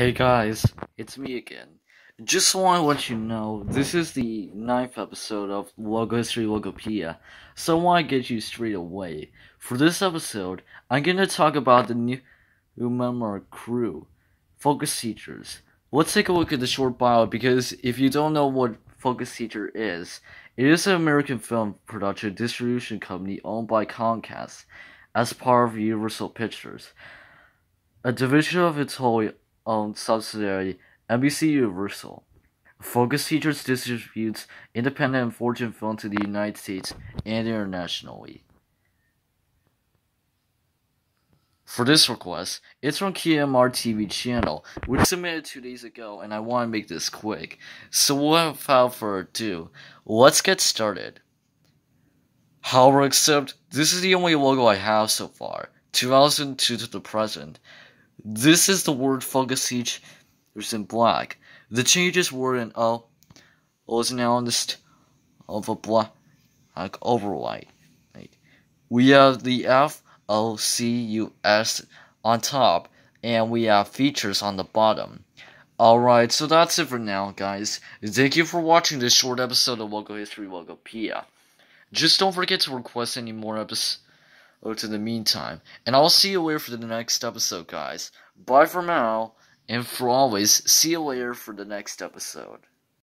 Hey guys, it's me again. Just want to let you know, this is the ninth episode of Logo History Logopedia, so I want to get you straight away. For this episode, I'm going to talk about the new member crew, Focus Features. Let's take a look at the short bio because if you don't know what Focus Feature is, it is an American film production distribution company owned by Comcast as part of Universal Pictures, a division of its wholly owned subsidiary NBCUniversal. Focus Features distributes independent and foreign films to the United States and internationally. For this request, it's from KMR TV channel, which submitted two days ago, and I want to make this quick. So without further ado, let's get started. However, except this is the only logo I have so far, 2002 to the present. This is the word focus features in black. The changes were in O was now on the of a black like overlay. We have the F O C U S on top, and we have features on the bottom. Alright, so that's it for now, guys. Thank you for watching this short episode of Logo History Logopedia. Just don't forget to request any more episodes in the meantime. And I'll see you later for the next episode, guys. Bye for now, and for always, see you later for the next episode.